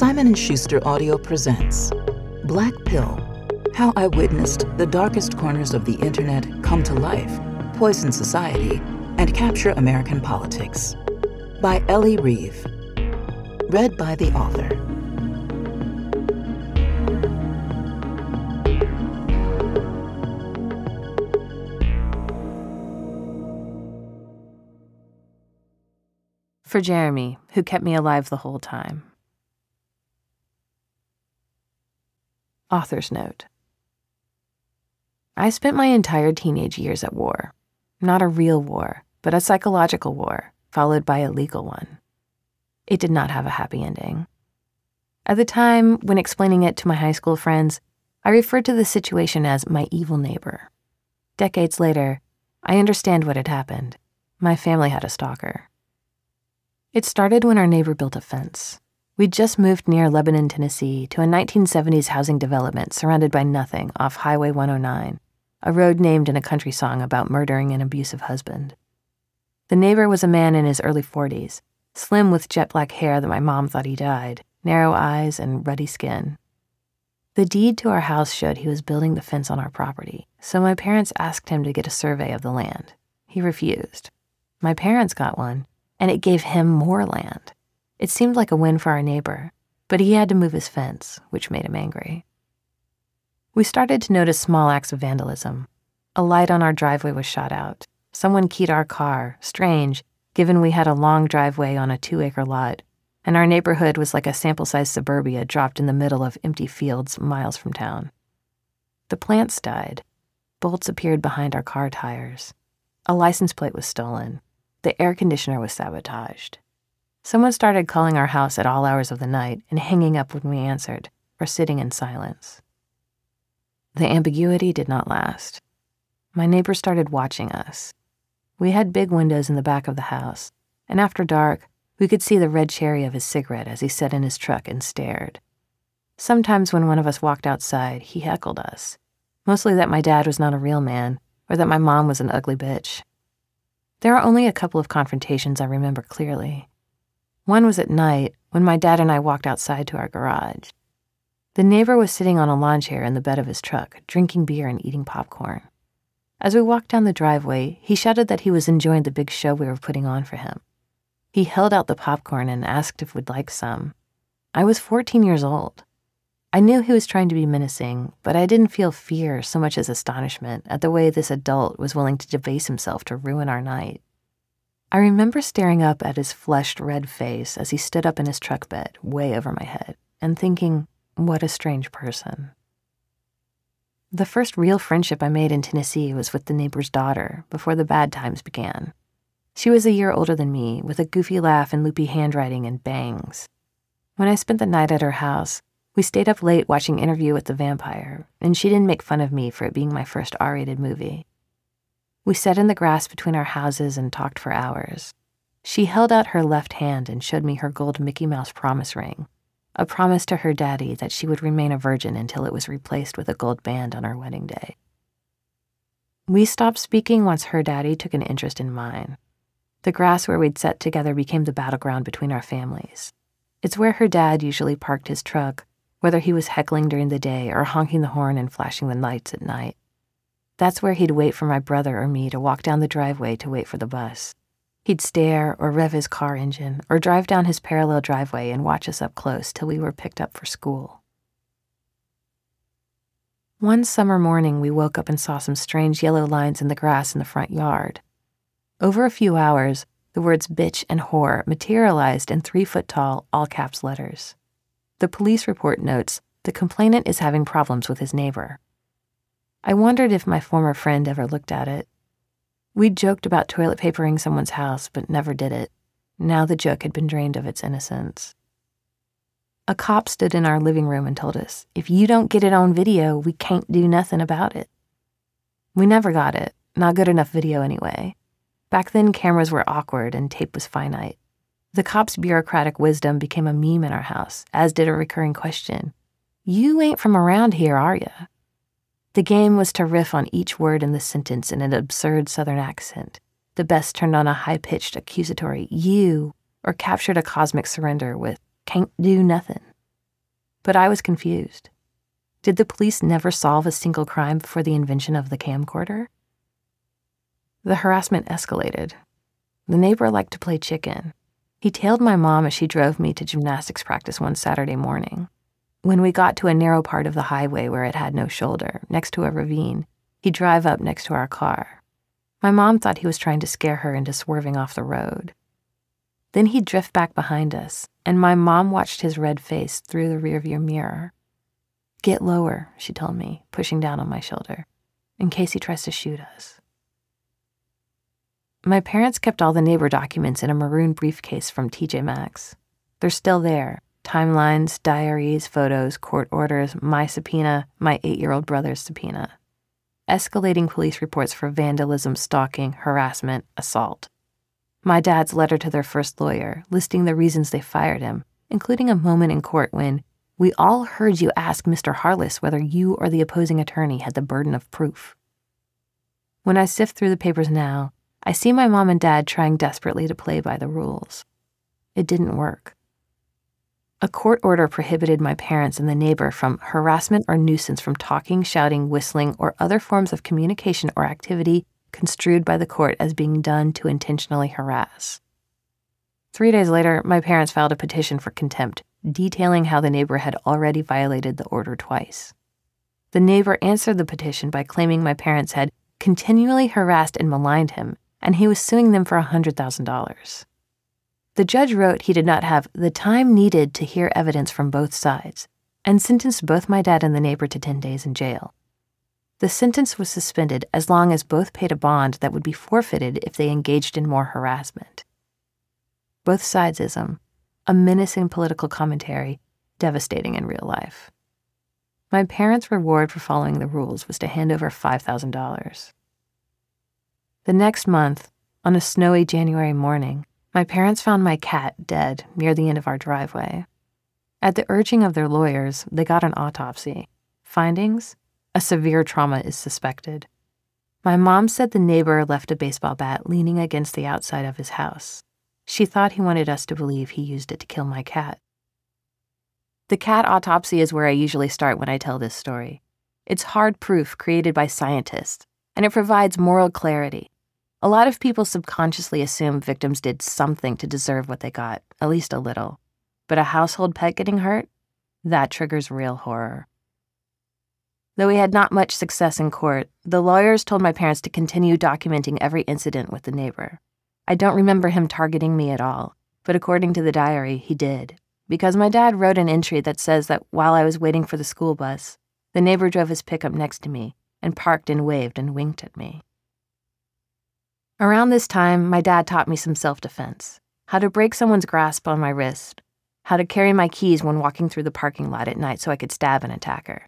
Simon & Schuster Audio presents Black Pill: How I Witnessed the Darkest Corners of the Internet Come to Life, Poison Society, and Capture American Politics by Elle Reeve. Read by the author. For Jeremy, who kept me alive the whole time. Author's Note I spent my entire teenage years at war. Not a real war, but a psychological war, followed by a legal one. It did not have a happy ending. At the time, when explaining it to my high school friends, I referred to the situation as my evil neighbor. Decades later, I understand what had happened. My family had a stalker. It started when our neighbor built a fence. We'd just moved near Lebanon, Tennessee to a 1970s housing development surrounded by nothing off Highway 109, a road named in a country song about murdering an abusive husband. The neighbor was a man in his early 40s, slim with jet black hair that my mom thought he dyed, narrow eyes, and ruddy skin. The deed to our house showed he was building the fence on our property, so my parents asked him to get a survey of the land. He refused. My parents got one, and it gave him more land. It seemed like a win for our neighbor, but he had to move his fence, which made him angry. We started to notice small acts of vandalism. A light on our driveway was shot out. Someone keyed our car, strange, given we had a long driveway on a two acre lot, and our neighborhood was like a sample sized suburbia dropped in the middle of empty fields miles from town. The plants died. Bolts appeared behind our car tires. A license plate was stolen. The air conditioner was sabotaged. Someone started calling our house at all hours of the night and hanging up when we answered, or sitting in silence. The ambiguity did not last. My neighbor started watching us. We had big windows in the back of the house, and after dark, we could see the red cherry of his cigarette as he sat in his truck and stared. Sometimes when one of us walked outside, he heckled us, mostly that my dad was not a real man or that my mom was an ugly bitch. There are only a couple of confrontations I remember clearly. One was at night when my dad and I walked outside to our garage. The neighbor was sitting on a lawn chair in the bed of his truck, drinking beer and eating popcorn. As we walked down the driveway, he shouted that he was enjoying the big show we were putting on for him. He held out the popcorn and asked if we'd like some. I was 14 years old. I knew he was trying to be menacing, but I didn't feel fear so much as astonishment at the way this adult was willing to debase himself to ruin our night. I remember staring up at his flushed red face as he stood up in his truck bed, way over my head, and thinking, what a strange person. The first real friendship I made in Tennessee was with the neighbor's daughter before the bad times began. She was a year older than me, with a goofy laugh and loopy handwriting and bangs. When I spent the night at her house, we stayed up late watching Interview with the Vampire, and she didn't make fun of me for it being my first R rated movie. We sat in the grass between our houses and talked for hours. She held out her left hand and showed me her gold Mickey Mouse promise ring, a promise to her daddy that she would remain a virgin until it was replaced with a gold band on our wedding day. We stopped speaking once her daddy took an interest in mine. The grass where we'd sat together became the battleground between our families. It's where her dad usually parked his truck, whether he was heckling during the day or honking the horn and flashing the lights at night. That's where he'd wait for my brother or me to walk down the driveway to wait for the bus. He'd stare or rev his car engine or drive down his parallel driveway and watch us up close till we were picked up for school. One summer morning, we woke up and saw some strange yellow lines in the grass in the front yard. Over a few hours, the words bitch and whore materialized in three foot tall, all caps letters. The police report notes the complainant is having problems with his neighbor. I wondered if my former friend ever looked at it. We'd joked about toilet papering someone's house, but never did it. Now the joke had been drained of its innocence. A cop stood in our living room and told us, if you don't get it on video, we can't do nothing about it. We never got it, not good enough video anyway. Back then, cameras were awkward and tape was finite. The cop's bureaucratic wisdom became a meme in our house, as did a recurring question You ain't from around here, are you? The game was to riff on each word in the sentence in an absurd Southern accent. The best turned on a high pitched accusatory, you, or captured a cosmic surrender with, can't do nothing. But I was confused. Did the police never solve a single crime before the invention of the camcorder? The harassment escalated. The neighbor liked to play chicken. He tailed my mom as she drove me to gymnastics practice one Saturday morning. When we got to a narrow part of the highway where it had no shoulder, next to a ravine, he'd drive up next to our car. My mom thought he was trying to scare her into swerving off the road. Then he'd drift back behind us, and my mom watched his red face through the rearview mirror. Get lower, she told me, pushing down on my shoulder, in case he tries to shoot us. My parents kept all the neighbor documents in a maroon briefcase from TJ Maxx. They're still there timelines, diaries, photos, court orders, my subpoena, my eight year old brother's subpoena. Escalating police reports for vandalism, stalking, harassment, assault. My dad's letter to their first lawyer, listing the reasons they fired him, including a moment in court when we all heard you ask Mr. Harless whether you or the opposing attorney had the burden of proof. When I sift through the papers now, I see my mom and dad trying desperately to play by the rules. It didn't work. A court order prohibited my parents and the neighbor from harassment or nuisance from talking, shouting, whistling, or other forms of communication or activity construed by the court as being done to intentionally harass. Three days later, my parents filed a petition for contempt detailing how the neighbor had already violated the order twice. The neighbor answered the petition by claiming my parents had continually harassed and maligned him, and he was suing them for $100,000. The judge wrote he did not have the time needed to hear evidence from both sides and sentenced both my dad and the neighbor to 10 days in jail. The sentence was suspended as long as both paid a bond that would be forfeited if they engaged in more harassment. Both sidesism, a menacing political commentary, devastating in real life. My parents' reward for following the rules was to hand over $5,000. The next month, on a snowy January morning, my parents found my cat dead near the end of our driveway. At the urging of their lawyers, they got an autopsy. Findings? A severe trauma is suspected. My mom said the neighbor left a baseball bat leaning against the outside of his house. She thought he wanted us to believe he used it to kill my cat. The cat autopsy is where I usually start when I tell this story. It's hard proof created by scientists, and it provides moral clarity. A lot of people subconsciously assume victims did something to deserve what they got, at least a little. But a household pet getting hurt? That triggers real horror. Though we had not much success in court, the lawyers told my parents to continue documenting every incident with the neighbor. I don't remember him targeting me at all, but according to the diary, he did. Because my dad wrote an entry that says that while I was waiting for the school bus, the neighbor drove his pickup next to me and parked and waved and winked at me. Around this time, my dad taught me some self defense how to break someone's grasp on my wrist, how to carry my keys when walking through the parking lot at night so I could stab an attacker.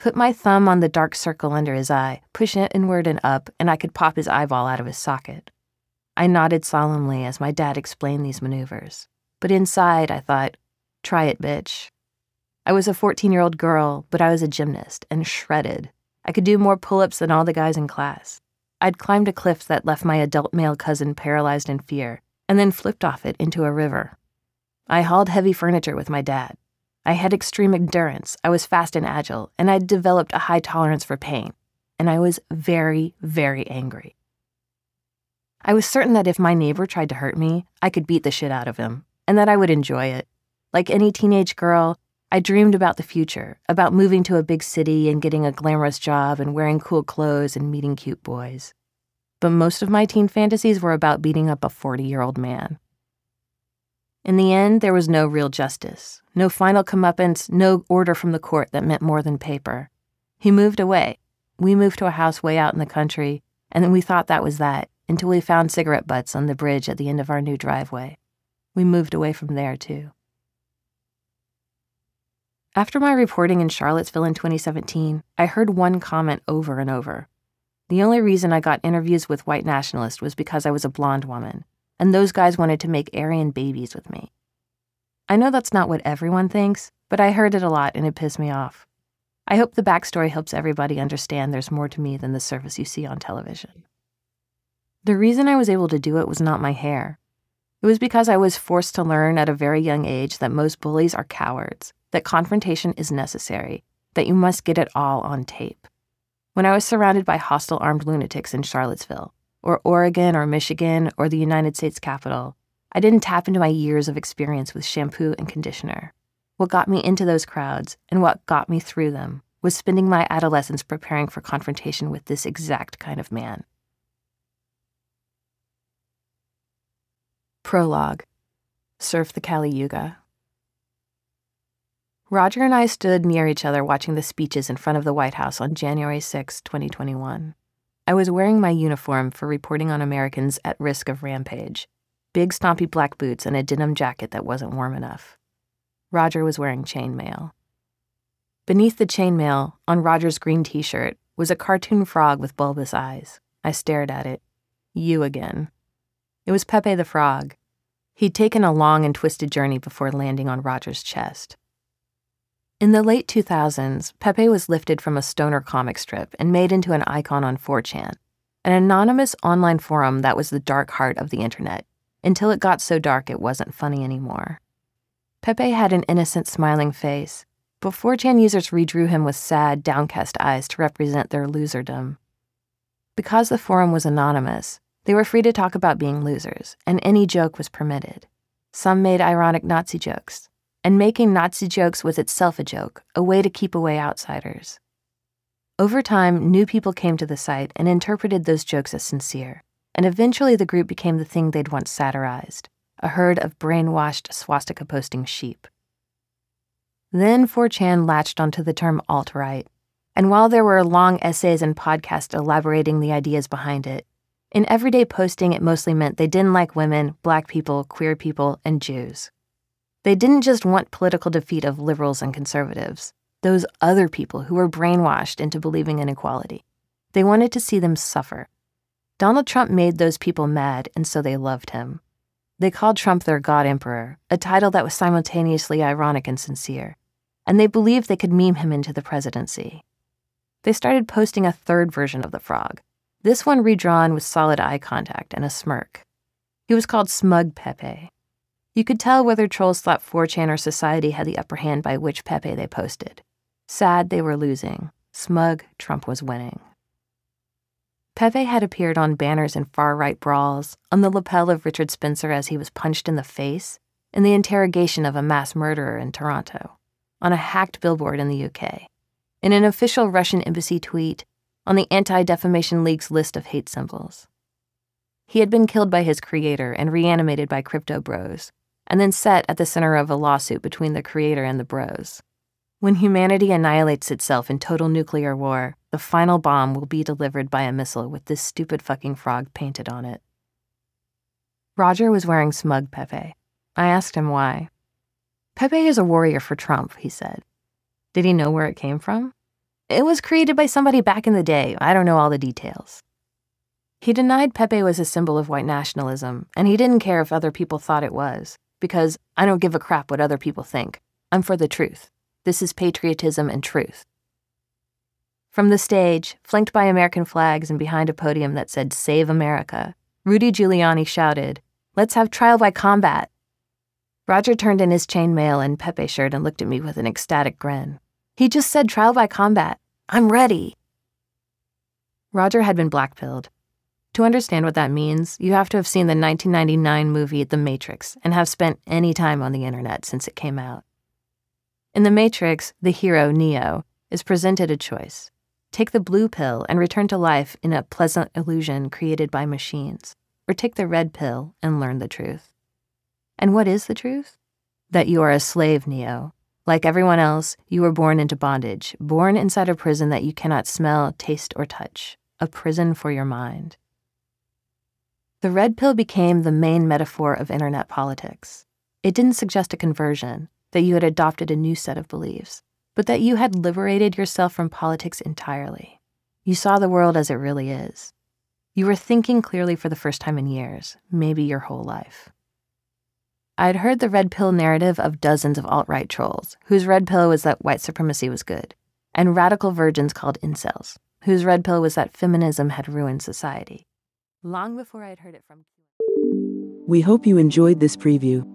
Put my thumb on the dark circle under his eye, push it inward and up, and I could pop his eyeball out of his socket. I nodded solemnly as my dad explained these maneuvers. But inside, I thought, try it, bitch. I was a 14 year old girl, but I was a gymnast and shredded. I could do more pull ups than all the guys in class. I'd climbed a cliff that left my adult male cousin paralyzed in fear, and then flipped off it into a river. I hauled heavy furniture with my dad. I had extreme endurance, I was fast and agile, and I'd developed a high tolerance for pain. And I was very, very angry. I was certain that if my neighbor tried to hurt me, I could beat the shit out of him, and that I would enjoy it. Like any teenage girl, I dreamed about the future, about moving to a big city and getting a glamorous job and wearing cool clothes and meeting cute boys. But most of my teen fantasies were about beating up a 40 year old man. In the end, there was no real justice, no final comeuppance, no order from the court that meant more than paper. He moved away. We moved to a house way out in the country, and then we thought that was that until we found cigarette butts on the bridge at the end of our new driveway. We moved away from there, too. After my reporting in Charlottesville in 2017, I heard one comment over and over. The only reason I got interviews with white nationalists was because I was a blonde woman, and those guys wanted to make Aryan babies with me. I know that's not what everyone thinks, but I heard it a lot and it pissed me off. I hope the backstory helps everybody understand there's more to me than the surface you see on television. The reason I was able to do it was not my hair. It was because I was forced to learn at a very young age that most bullies are cowards, that confrontation is necessary, that you must get it all on tape. When I was surrounded by hostile armed lunatics in Charlottesville, or Oregon or Michigan or the United States Capitol, I didn't tap into my years of experience with shampoo and conditioner. What got me into those crowds and what got me through them was spending my adolescence preparing for confrontation with this exact kind of man. Prologue Surf the Kali Yuga. Roger and I stood near each other watching the speeches in front of the White House on January 6, 2021. I was wearing my uniform for reporting on Americans at risk of rampage big, stompy black boots and a denim jacket that wasn't warm enough. Roger was wearing chainmail. Beneath the chainmail, on Roger's green t shirt, was a cartoon frog with bulbous eyes. I stared at it. You again. It was Pepe the Frog. He'd taken a long and twisted journey before landing on Roger's chest. In the late 2000s, Pepe was lifted from a stoner comic strip and made into an icon on 4chan, an anonymous online forum that was the dark heart of the internet, until it got so dark it wasn't funny anymore. Pepe had an innocent, smiling face, but 4chan users redrew him with sad, downcast eyes to represent their loserdom. Because the forum was anonymous, they were free to talk about being losers, and any joke was permitted. Some made ironic Nazi jokes, and making Nazi jokes was itself a joke, a way to keep away outsiders. Over time, new people came to the site and interpreted those jokes as sincere, and eventually the group became the thing they'd once satirized a herd of brainwashed swastika posting sheep. Then 4chan latched onto the term alt right, and while there were long essays and podcasts elaborating the ideas behind it, in everyday posting it mostly meant they didn't like women, black people, queer people, and Jews. They didn't just want political defeat of liberals and conservatives, those other people who were brainwashed into believing in equality. They wanted to see them suffer. Donald Trump made those people mad, and so they loved him. They called Trump their God Emperor, a title that was simultaneously ironic and sincere, and they believed they could meme him into the presidency. They started posting a third version of the frog, this one redrawn with solid eye contact and a smirk. He was called Smug Pepe, you could tell whether trolls thought 4chan or society had the upper hand by which Pepe they posted. Sad they were losing. Smug, Trump was winning. Pepe had appeared on banners in far right brawls, on the lapel of Richard Spencer as he was punched in the face, in the interrogation of a mass murderer in Toronto, on a hacked billboard in the UK, in an official Russian embassy tweet, on the Anti Defamation League's list of hate symbols. He had been killed by his creator and reanimated by crypto bros, and then set at the center of a lawsuit between the creator and the bros. When humanity annihilates itself in total nuclear war, the final bomb will be delivered by a missile with this stupid fucking frog painted on it. Roger was wearing smug Pepe. I asked him why. Pepe is a warrior for Trump, he said. Did he know where it came from? It was created by somebody back in the day. I don't know all the details. He denied Pepe was a symbol of white nationalism, and he didn't care if other people thought it was because I don't give a crap what other people think. I'm for the truth. This is patriotism and truth. From the stage, flanked by American flags and behind a podium that said Save America, Rudy Giuliani shouted, Let's have trial by combat. Roger turned in his chainmail and Pepe shirt and looked at me with an ecstatic grin. He just said trial by combat. I'm ready. Roger had been blackpilled, to understand what that means, you have to have seen the 1999 movie The Matrix and have spent any time on the internet since it came out. In The Matrix, the hero, Neo, is presented a choice take the blue pill and return to life in a pleasant illusion created by machines, or take the red pill and learn the truth. And what is the truth? That you are a slave, Neo. Like everyone else, you were born into bondage, born inside a prison that you cannot smell, taste, or touch, a prison for your mind. The red pill became the main metaphor of internet politics. It didn't suggest a conversion, that you had adopted a new set of beliefs, but that you had liberated yourself from politics entirely. You saw the world as it really is. You were thinking clearly for the first time in years, maybe your whole life. I'd heard the red pill narrative of dozens of alt right trolls, whose red pill was that white supremacy was good, and radical virgins called incels, whose red pill was that feminism had ruined society long before I'd heard it from. We hope you enjoyed this preview.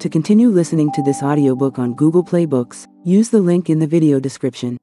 To continue listening to this audiobook on Google Play Books, Use the link in the video description.